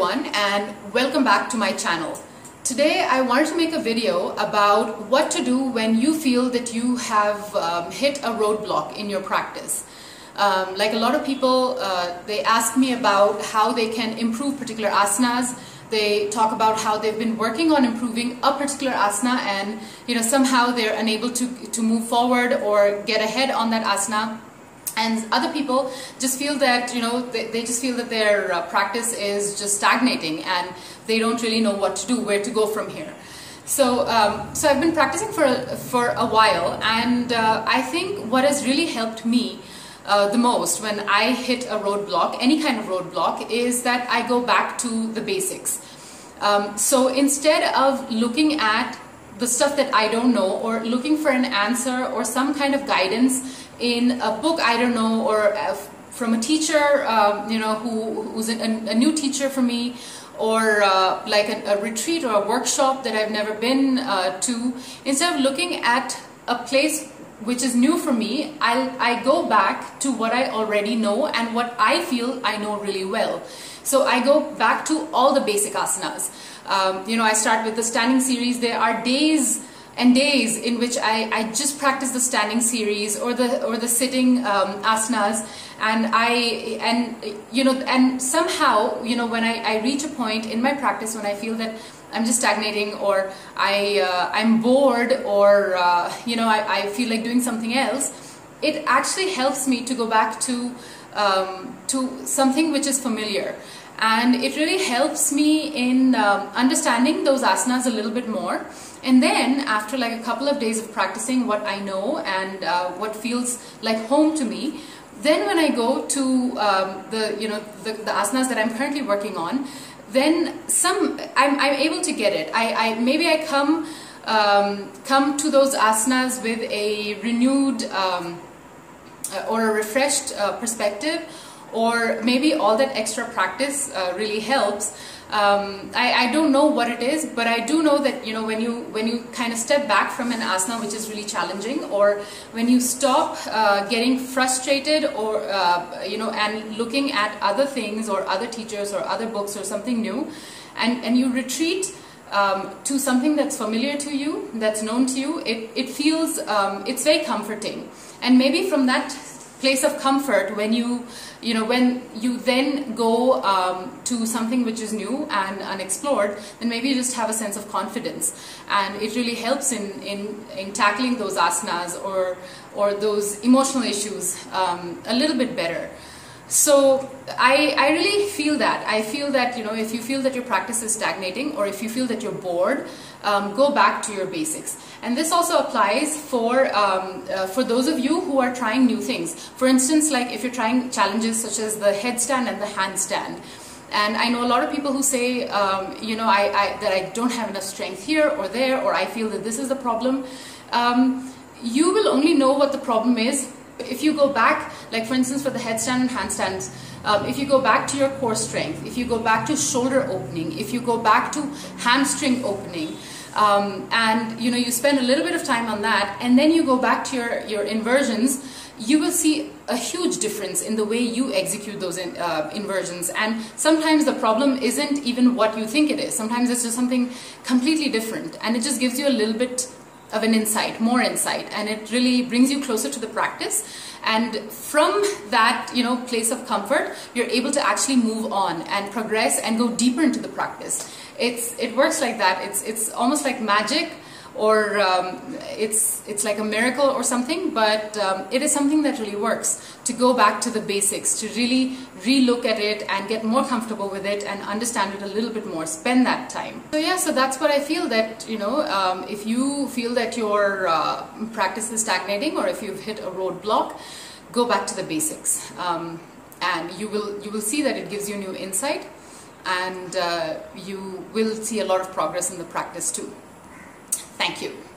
everyone and welcome back to my channel. Today I wanted to make a video about what to do when you feel that you have um, hit a roadblock in your practice. Um, like a lot of people, uh, they ask me about how they can improve particular asanas. They talk about how they've been working on improving a particular asana and you know somehow they're unable to, to move forward or get ahead on that asana and other people just feel that you know they, they just feel that their uh, practice is just stagnating and they don't really know what to do where to go from here. So um, so I've been practicing for for a while and uh, I think what has really helped me uh, the most when I hit a roadblock any kind of roadblock is that I go back to the basics. Um, so instead of looking at the stuff that I don't know or looking for an answer or some kind of guidance in a book I don't know or uh, from a teacher um, you know who, who's a, a, new teacher for me or uh, like a, a, retreat or a workshop that I've never been uh, to instead of looking at a place which is new for me I'll, I go back to what I already know and what I feel I know really well. So I go back to all the basic asanas um, you know I start with the standing series. There are days and days in which I, I just practice the standing series or the or the sitting um, asanas. And I and you know and somehow you know when I, I reach a point in my practice when I feel that I'm just stagnating or I uh, I'm bored or uh, you know I, I feel like doing something else it actually helps me to go back to um, to something which is familiar. And it really helps me in um, understanding those asanas a little bit more. And then after like a couple of days of practicing what I know and uh, what feels like home to me then when I go to um, the you know the, the, asanas that I'm currently working on then some I'm, I'm able to get it. I, I maybe I come um, come to those asanas with a renewed um, or a refreshed uh, perspective or maybe all that extra practice uh, really helps. Um, I, I, don't know what it is, but I do know that you know when you when you kind of step back from an asana which is really challenging, or when you stop uh, getting frustrated, or uh, you know, and looking at other things or other teachers or other books or something new, and and you retreat. Um, to something that's familiar to you, that's known to you, it, it feels, um, it's very comforting. And maybe from that place of comfort when you you know when you then go um, to something which is new and unexplored then maybe you just have a sense of confidence and it really helps in in, in tackling those asanas or or those emotional issues um, a little bit better so I, I really feel that. I feel that, you know, if you feel that your practice is stagnating or if you feel that you're bored, um, go back to your basics. And this also applies for, um, uh, for those of you who are trying new things. For instance, like if you're trying challenges such as the headstand and the handstand. And I know a lot of people who say, um, you know, I, I, that I don't have enough strength here or there, or I feel that this is the problem. Um, you will only know what the problem is if you go back, like for instance for the headstand and handstands, um, if you go back to your core strength, if you go back to shoulder opening, if you go back to hamstring opening, um, and you know you spend a little bit of time on that, and then you go back to your, your inversions, you will see a huge difference in the way you execute those in, uh, inversions. And sometimes the problem isn't even what you think it is. Sometimes it's just something completely different, and it just gives you a little bit of an insight, more insight, and it really brings you closer to the practice. And from that, you know, place of comfort, you're able to actually move on and progress and go deeper into the practice. It's it works like that. It's it's almost like magic or um, it's it's like a miracle or something but um, it is something that really works to go back to the basics to really relook at it and get more comfortable with it and understand it a little bit more spend that time so yeah so that's what I feel that you know um, if you feel that your uh, practice is stagnating or if you've hit a roadblock go back to the basics um, and you will you will see that it gives you new insight and uh, you will see a lot of progress in the practice too. Thank you.